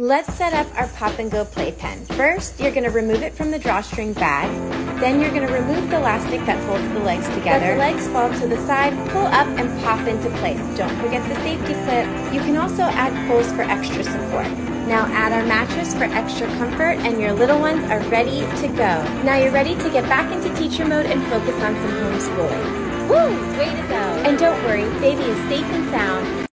Let's set up our Pop N' Go playpen. First, you're gonna remove it from the drawstring bag. Then you're gonna remove the elastic that holds the legs together. Let the legs fall to the side, pull up and pop into place. Don't forget the safety clip. You can also add poles for extra support. Now add our mattress for extra comfort and your little ones are ready to go. Now you're ready to get back into teacher mode and focus on some homeschooling. Woo! Way to go! And don't worry, baby is safe and.